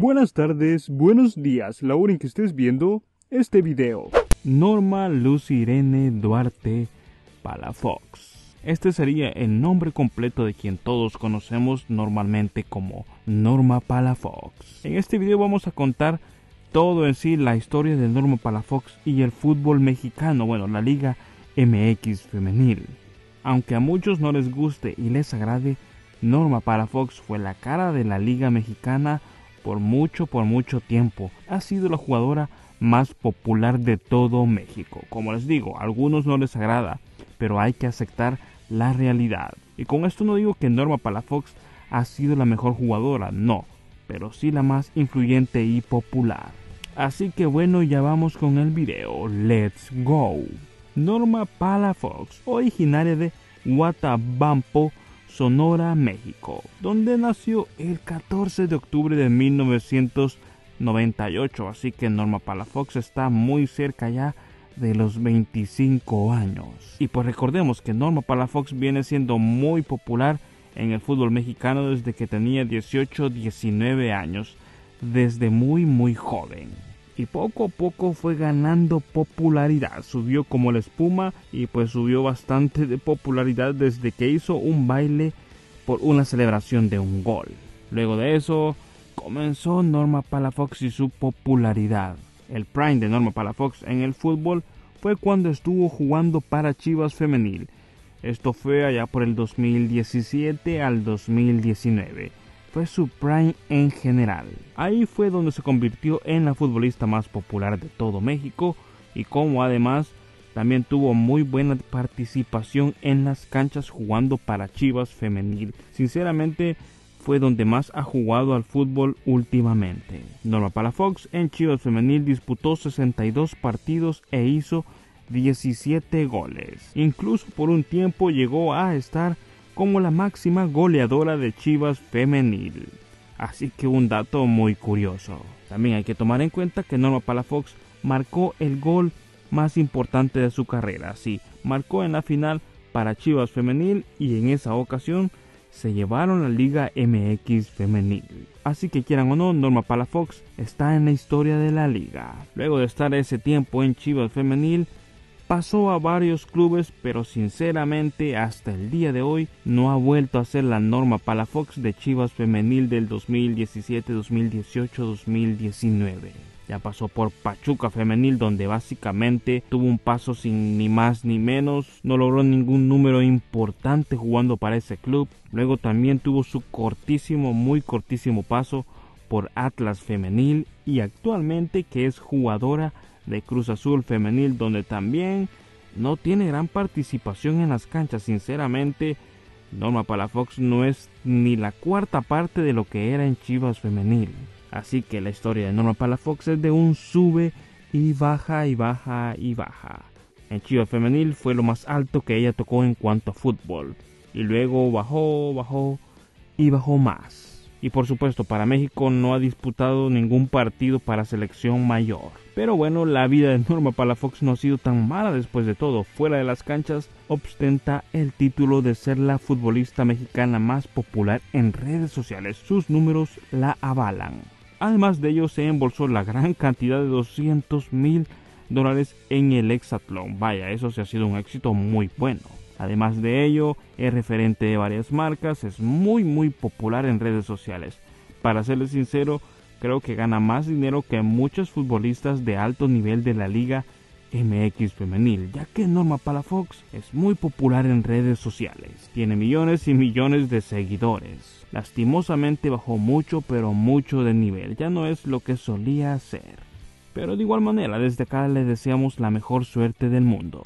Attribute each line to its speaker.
Speaker 1: Buenas tardes, buenos días, la hora en que estés viendo este video. Norma Luz Irene Duarte Palafox. Este sería el nombre completo de quien todos conocemos normalmente como Norma Palafox. En este video vamos a contar todo en sí la historia de Norma Palafox y el fútbol mexicano, bueno, la Liga MX femenil. Aunque a muchos no les guste y les agrade, Norma Palafox fue la cara de la Liga Mexicana por mucho, por mucho tiempo. Ha sido la jugadora más popular de todo México. Como les digo, a algunos no les agrada, pero hay que aceptar la realidad. Y con esto no digo que Norma Palafox ha sido la mejor jugadora, no, pero sí la más influyente y popular. Así que bueno, ya vamos con el video. Let's go. Norma Palafox, originaria de Guatabampo, Sonora, México, donde nació el 14 de octubre de 1998, así que Norma Palafox está muy cerca ya de los 25 años. Y pues recordemos que Norma Palafox viene siendo muy popular en el fútbol mexicano desde que tenía 18, 19 años, desde muy muy joven y poco a poco fue ganando popularidad. Subió como la espuma y pues subió bastante de popularidad desde que hizo un baile por una celebración de un gol. Luego de eso comenzó Norma Palafox y su popularidad. El prime de Norma Palafox en el fútbol fue cuando estuvo jugando para Chivas Femenil. Esto fue allá por el 2017 al 2019 fue su prime en general. Ahí fue donde se convirtió en la futbolista más popular de todo México y como además también tuvo muy buena participación en las canchas jugando para Chivas femenil. Sinceramente fue donde más ha jugado al fútbol últimamente. Norma Palafox en Chivas femenil disputó 62 partidos e hizo 17 goles. Incluso por un tiempo llegó a estar como la máxima goleadora de Chivas femenil. Así que un dato muy curioso. También hay que tomar en cuenta que Norma Palafox marcó el gol más importante de su carrera. Sí, marcó en la final para Chivas femenil y en esa ocasión se llevaron la Liga MX femenil. Así que quieran o no, Norma Palafox está en la historia de la liga. Luego de estar ese tiempo en Chivas femenil, Pasó a varios clubes, pero sinceramente hasta el día de hoy no ha vuelto a ser la norma Palafox de Chivas Femenil del 2017, 2018, 2019. Ya pasó por Pachuca Femenil donde básicamente tuvo un paso sin ni más ni menos, no logró ningún número importante jugando para ese club. Luego también tuvo su cortísimo, muy cortísimo paso por Atlas Femenil y actualmente que es jugadora de Cruz Azul femenil donde también no tiene gran participación en las canchas. Sinceramente, Norma Palafox no es ni la cuarta parte de lo que era en Chivas femenil. Así que la historia de Norma Palafox es de un sube y baja y baja y baja. En Chivas femenil fue lo más alto que ella tocó en cuanto a fútbol. Y luego bajó, bajó y bajó más y por supuesto para México no ha disputado ningún partido para selección mayor. Pero bueno, la vida de Norma Palafox no ha sido tan mala después de todo. Fuera de las canchas, ostenta el título de ser la futbolista mexicana más popular en redes sociales. Sus números la avalan. Además de ello, se embolsó la gran cantidad de 200 mil dólares en el hexatlón. Vaya, eso se ha sido un éxito muy bueno. Además de ello, es referente de varias marcas, es muy muy popular en redes sociales. Para serles sincero, creo que gana más dinero que muchos futbolistas de alto nivel de la liga MX femenil, ya que Norma Palafox es muy popular en redes sociales. Tiene millones y millones de seguidores. Lastimosamente bajó mucho, pero mucho de nivel. Ya no es lo que solía ser. Pero de igual manera, desde acá le deseamos la mejor suerte del mundo.